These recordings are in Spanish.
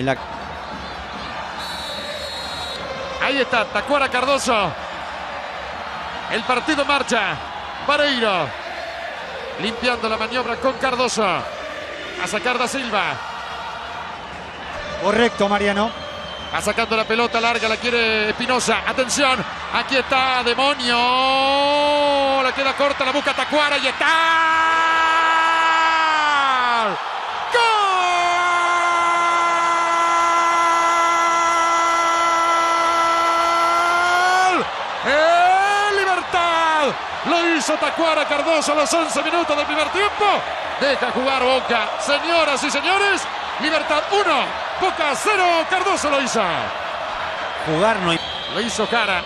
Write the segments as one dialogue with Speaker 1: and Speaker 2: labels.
Speaker 1: en la...
Speaker 2: Ahí está, Tacuara Cardoso. El partido marcha. Vareiro. Limpiando la maniobra con Cardoso. A sacar da Silva.
Speaker 1: Correcto, Mariano.
Speaker 2: Va sacando la pelota larga, la quiere Espinosa. Atención, aquí está Demonio. La queda corta, la busca Tacuara y está. ¡El Libertad! Lo hizo Tacuara Cardoso a los 11 minutos del primer tiempo. Deja jugar Boca. Señoras y señores, Libertad 1, Boca 0, Cardoso lo hizo.
Speaker 1: Jugar no.
Speaker 2: Lo hizo Cara.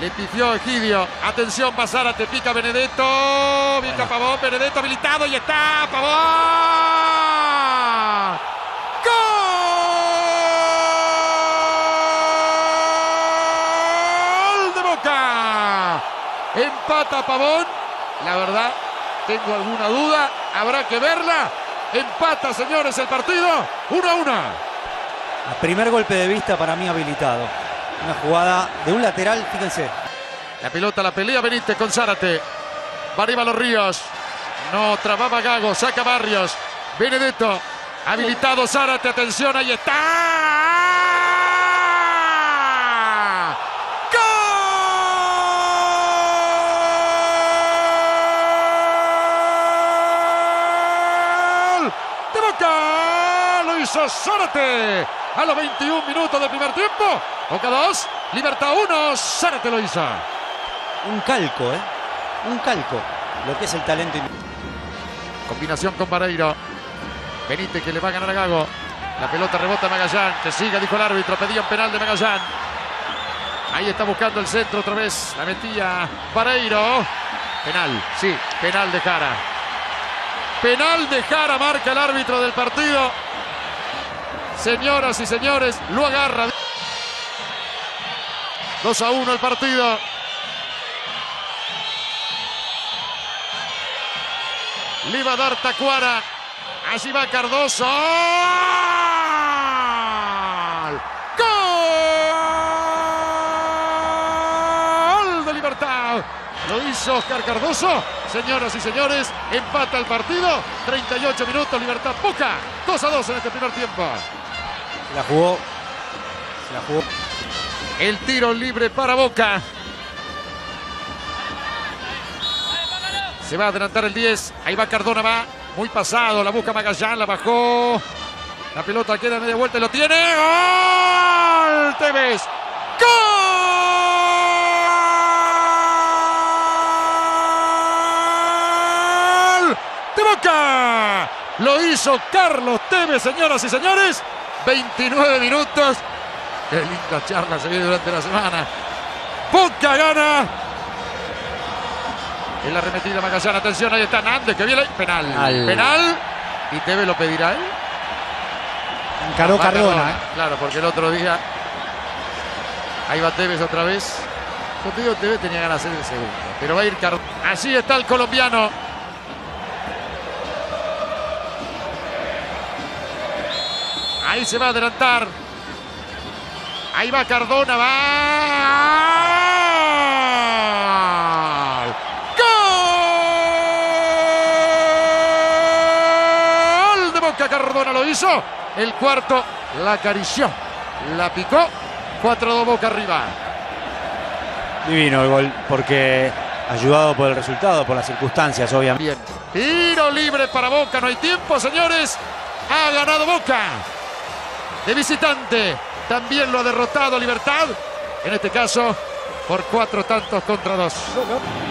Speaker 2: Le pifió Egidio. Atención, pasar te pica Benedetto. Pica Pavón, Benedetto habilitado y está Pavón. ¡Gol de Boca! Empata Pavón. La verdad, tengo alguna duda. Habrá que verla. Empata, señores, el partido. 1 a 1.
Speaker 1: A primer golpe de vista para mí habilitado. Una jugada de un lateral, fíjense.
Speaker 2: La pelota la pelea Benítez con Zárate. Va arriba los Ríos. No trababa Gago. Saca Barrios. Benedetto. Habilitado Zárate. Atención. Ahí está. ¡De Boca! Lo hizo Zárate. A los 21 minutos del primer tiempo. Boca 2. Libertad 1. Zárate lo hizo.
Speaker 1: Un calco, ¿eh? Un calco. Lo que es el talento.
Speaker 2: Combinación con Vareiro. Benítez que le va a ganar a Gago. La pelota rebota a Magallán. Que siga, dijo el árbitro. Pedía un penal de Magallán. Ahí está buscando el centro otra vez. La metía Vareiro. Penal, sí, penal de Jara. Penal de Jara marca el árbitro del partido. Señoras y señores, lo agarra. 2 a 1 el partido. Le va a dar Tacuara. Allí va Cardoso. ¡Gol! de Libertad. Lo hizo Oscar Cardoso. Señoras y señores, empata el partido. 38 minutos, Libertad Boca. 2 a 2 en este primer tiempo.
Speaker 1: Se la jugó. Se la jugó.
Speaker 2: El tiro libre para Boca. Se va a adelantar el 10. Ahí va Cardona, va muy pasado. La busca Magallán, la bajó. La pelota queda media vuelta y lo tiene. ¡Gol! Tevez. ¡Gol! De Boca. Lo hizo Carlos Tevez, señoras y señores. 29 minutos. Qué linda charla se viene durante la semana. Boca gana. En la arremetida Magallán, atención, ahí está Nández, que viene penal.
Speaker 1: Al-
Speaker 2: Penal. Y Tevez lo pedirá él.
Speaker 1: Encaró Cardona. ¿eh?
Speaker 2: Claro, porque el otro día. Ahí va Tevez otra vez. Yo te digo, Tevez tenía ganas de hacer el segundo. Pero va a ir Cardona. Así está el colombiano. Ahí se va a adelantar. Ahí va Cardona, va. ¡Gol! De Boca Cardona lo hizo. El cuarto la acarició. La picó. 4-2 Boca arriba.
Speaker 1: Divino el gol, porque ayudado por el resultado, por las circunstancias, obviamente.
Speaker 2: Bien. Tiro libre para Boca. No hay tiempo, señores. Ha ganado Boca. De visitante. También lo ha derrotado Libertad. En este caso, por cuatro tantos contra dos.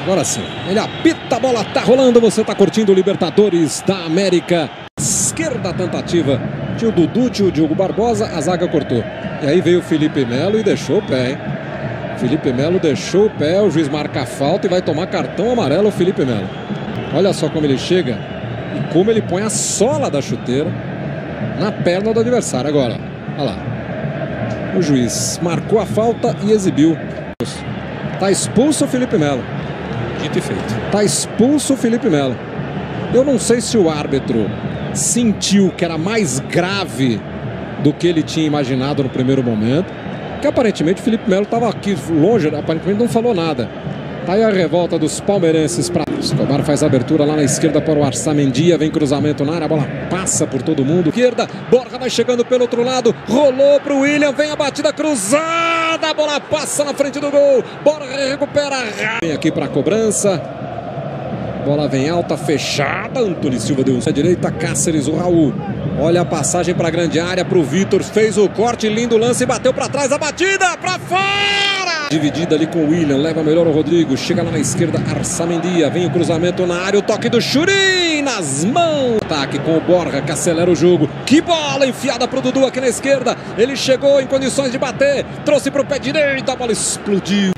Speaker 3: Agora sim, ele apita, a bola tá rolando, você tá curtindo o Libertadores da América. Esquerda tentativa. Tio Dudu, tio Diogo Barbosa, a zaga cortou. E aí veio o Felipe Melo e deixou o pé, hein? Felipe Melo deixou o pé, o juiz marca a falta e vai tomar cartão amarelo o Felipe Melo. Olha só como ele chega e como ele põe a sola da chuteira na perna do adversário agora. Olha lá. O juiz marcou a falta e exibiu. Tá expulso o Felipe Melo. Dito e feito. Tá expulso o Felipe Melo. Eu não sei se o árbitro sentiu que era mais grave do que ele tinha imaginado no primeiro momento. Que aparentemente o Felipe Melo estava aqui longe, aparentemente não falou nada. Tá aí a revolta dos palmeirenses para Escobar faz a abertura lá na esquerda para o Arsamendia, vem cruzamento na área, a bola passa por todo mundo. Esquerda, Borja vai chegando pelo outro lado, rolou para o William, vem a batida cruzada, a bola passa na frente do gol. Borja recupera, vem aqui para a cobrança. Bola vem alta, fechada. Antônio Silva deu a direita, Cáceres, o Raul. Olha a passagem para a grande área para o Vitor. Fez o corte, lindo lance, bateu para trás a batida, para fora! Dividida ali com o William, leva melhor o Rodrigo. Chega lá na esquerda, Arsamendia. Vem o cruzamento na área, o toque do Churim nas mãos. Ataque com o Borja que acelera o jogo. Que bola enfiada para o Dudu aqui na esquerda. Ele chegou em condições de bater, trouxe para o pé direito, a bola explodiu.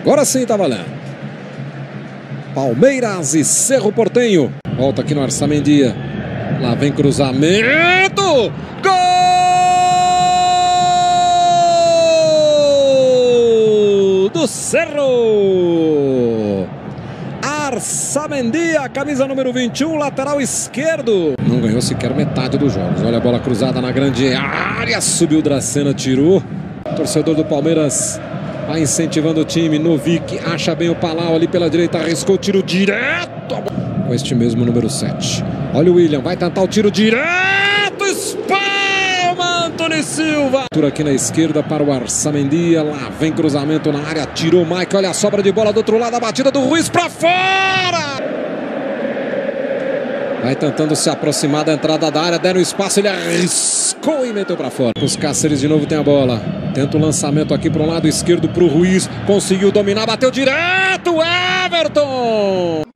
Speaker 3: Agora sim tá valendo. Palmeiras e Cerro Portenho. Volta aqui no Arsamendia. Lá vem cruzamento. Gol Cerro. Arsamendia, camisa número 21, lateral esquerdo. Não ganhou sequer metade dos jogos. Olha a bola cruzada na grande área. Subiu Dracena, tirou. Torcedor do Palmeiras Vai incentivando o time. Novik acha bem o Palau ali pela direita. Arriscou o tiro direto. Com este mesmo número 7. Olha o William. Vai tentar o tiro direto. Espalma Antônio Silva. Aqui na esquerda para o Arsamendia. Lá vem cruzamento na área. Tirou o Mike. Olha a sobra de bola do outro lado. A batida do Ruiz para fora. Vai tentando se aproximar da entrada da área. Deram espaço. Ele arriscou e meteu para fora. Os Cáceres de novo tem a bola. Tenta o lançamento aqui para o lado esquerdo para o Ruiz. Conseguiu dominar, bateu direto. Everton!